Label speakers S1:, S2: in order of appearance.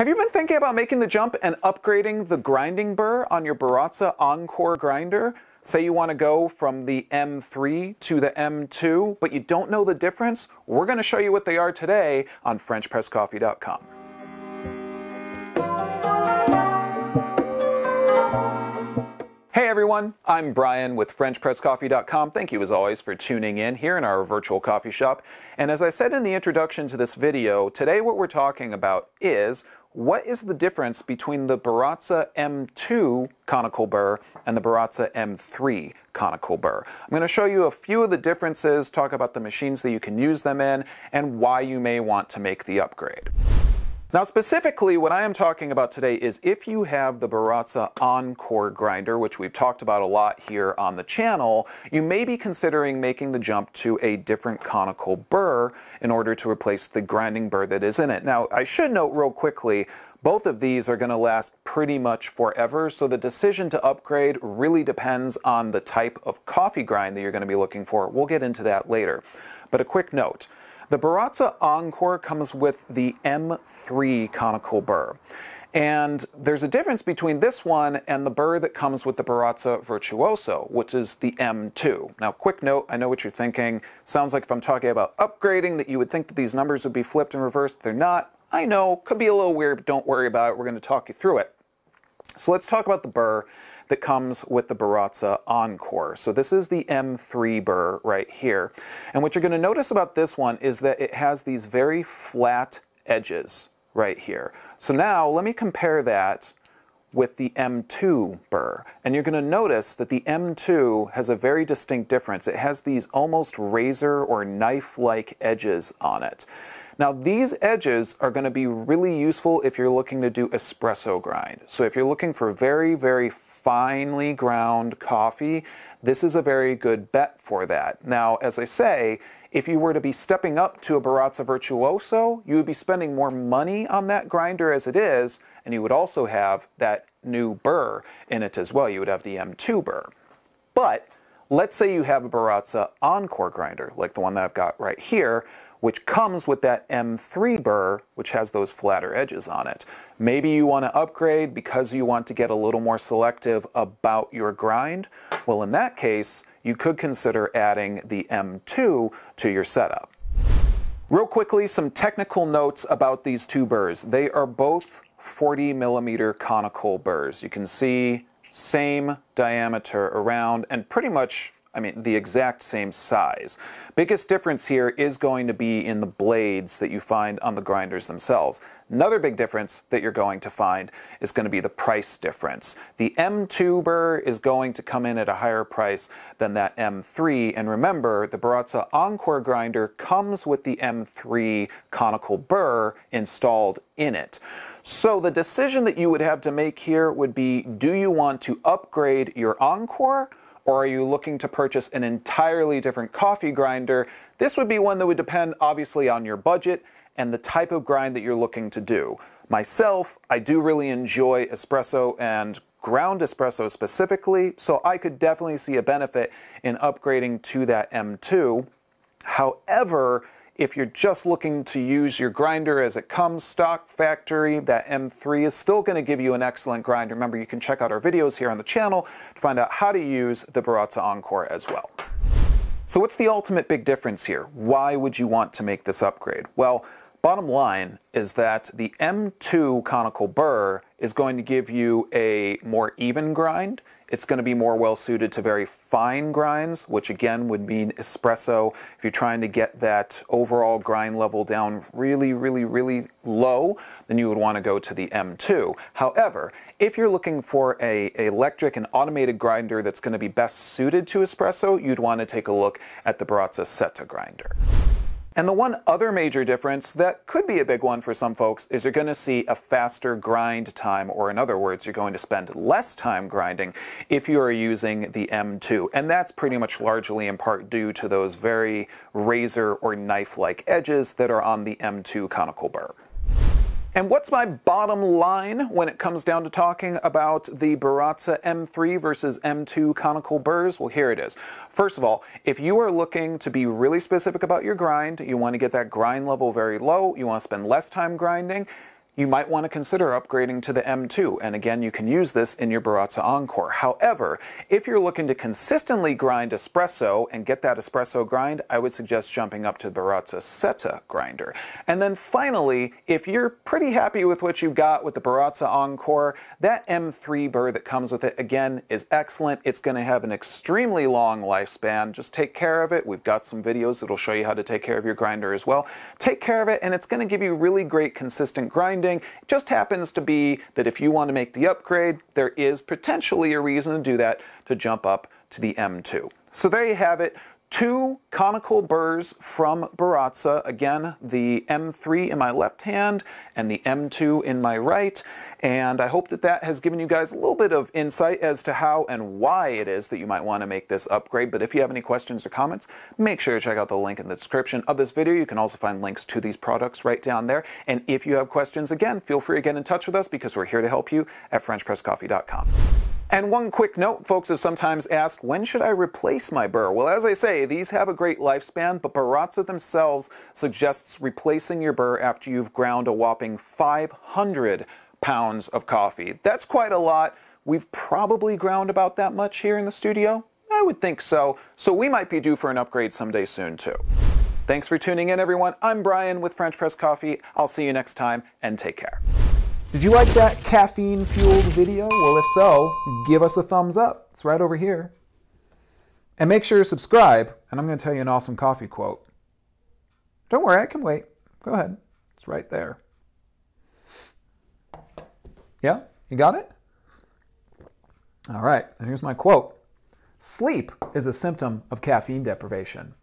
S1: Have you been thinking about making the jump and upgrading the grinding burr on your Baratza Encore grinder? Say you want to go from the M3 to the M2, but you don't know the difference? We're going to show you what they are today on FrenchPressCoffee.com. everyone, I'm Brian with FrenchPressCoffee.com. Thank you as always for tuning in here in our virtual coffee shop. And as I said in the introduction to this video, today what we're talking about is what is the difference between the Baratza M2 conical burr and the Baratza M3 conical burr? I'm going to show you a few of the differences, talk about the machines that you can use them in, and why you may want to make the upgrade. Now specifically what I am talking about today is if you have the Baratza Encore grinder, which we've talked about a lot here on the channel, you may be considering making the jump to a different conical burr in order to replace the grinding burr that is in it. Now I should note real quickly, both of these are going to last pretty much forever, so the decision to upgrade really depends on the type of coffee grind that you're going to be looking for. We'll get into that later. But a quick note. The Baratza Encore comes with the M3 conical burr. And there's a difference between this one and the burr that comes with the Baratza Virtuoso, which is the M2. Now, quick note, I know what you're thinking. Sounds like if I'm talking about upgrading that you would think that these numbers would be flipped and reversed. They're not. I know, could be a little weird, but don't worry about it. We're going to talk you through it. So let's talk about the burr that comes with the Baratza Encore. So this is the M3 burr right here. And what you're going to notice about this one is that it has these very flat edges right here. So now let me compare that with the M2 burr. And you're going to notice that the M2 has a very distinct difference. It has these almost razor or knife-like edges on it. Now these edges are going to be really useful if you're looking to do espresso grind. So if you're looking for very, very finely ground coffee, this is a very good bet for that. Now, as I say, if you were to be stepping up to a Baratza Virtuoso, you would be spending more money on that grinder as it is, and you would also have that new burr in it as well. You would have the M2 burr. But let's say you have a Baratza Encore grinder, like the one that I've got right here, which comes with that M3 burr, which has those flatter edges on it. Maybe you want to upgrade because you want to get a little more selective about your grind. Well, in that case, you could consider adding the M2 to your setup. Real quickly, some technical notes about these two burrs. They are both 40 millimeter conical burrs. You can see same diameter around and pretty much I mean, the exact same size. Biggest difference here is going to be in the blades that you find on the grinders themselves. Another big difference that you're going to find is going to be the price difference. The M2 burr is going to come in at a higher price than that M3. And remember, the Baratza Encore grinder comes with the M3 conical burr installed in it. So the decision that you would have to make here would be, do you want to upgrade your Encore or are you looking to purchase an entirely different coffee grinder? This would be one that would depend obviously on your budget and the type of grind that you're looking to do. Myself, I do really enjoy espresso and ground espresso specifically, so I could definitely see a benefit in upgrading to that M2. However, if you're just looking to use your grinder as it comes stock factory, that M3 is still going to give you an excellent grind. Remember, you can check out our videos here on the channel to find out how to use the Baratza Encore as well. So what's the ultimate big difference here? Why would you want to make this upgrade? Well, bottom line is that the M2 conical burr is going to give you a more even grind it's going to be more well suited to very fine grinds, which again would mean espresso. If you're trying to get that overall grind level down really, really, really low, then you would want to go to the M2. However, if you're looking for a, electric and automated grinder that's going to be best suited to espresso, you'd want to take a look at the Baratza Sette grinder. And the one other major difference that could be a big one for some folks is you're going to see a faster grind time, or in other words, you're going to spend less time grinding if you are using the M2. And that's pretty much largely in part due to those very razor or knife-like edges that are on the M2 conical burr. And what's my bottom line when it comes down to talking about the Baratza M3 versus M2 conical burrs? Well, here it is. First of all, if you are looking to be really specific about your grind, you want to get that grind level very low, you want to spend less time grinding, you might want to consider upgrading to the M2. And again, you can use this in your Baratza Encore. However, if you're looking to consistently grind espresso and get that espresso grind, I would suggest jumping up to the Baratza Sette grinder. And then finally, if you're pretty happy with what you've got with the Baratza Encore, that M3 burr that comes with it, again, is excellent. It's going to have an extremely long lifespan. Just take care of it. We've got some videos that'll show you how to take care of your grinder as well. Take care of it, and it's going to give you really great consistent grinding. It just happens to be that if you want to make the upgrade, there is potentially a reason to do that to jump up to the M2. So there you have it two conical burrs from Baratza. Again, the M3 in my left hand and the M2 in my right. And I hope that that has given you guys a little bit of insight as to how and why it is that you might want to make this upgrade. But if you have any questions or comments, make sure to check out the link in the description of this video. You can also find links to these products right down there. And if you have questions, again, feel free to get in touch with us because we're here to help you at FrenchPressCoffee.com. And one quick note, folks have sometimes asked, when should I replace my burr? Well, as I say, these have a great lifespan, but Baratza themselves suggests replacing your burr after you've ground a whopping 500 pounds of coffee. That's quite a lot. We've probably ground about that much here in the studio. I would think so. So we might be due for an upgrade someday soon, too. Thanks for tuning in, everyone. I'm Brian with French Press Coffee. I'll see you next time, and take care. Did you like that caffeine fueled video? Well, if so, give us a thumbs up. It's right over here. And make sure to subscribe, and I'm going to tell you an awesome coffee quote. Don't worry, I can wait. Go ahead. It's right there. Yeah? You got it? All right, and here's my quote Sleep is a symptom of caffeine deprivation.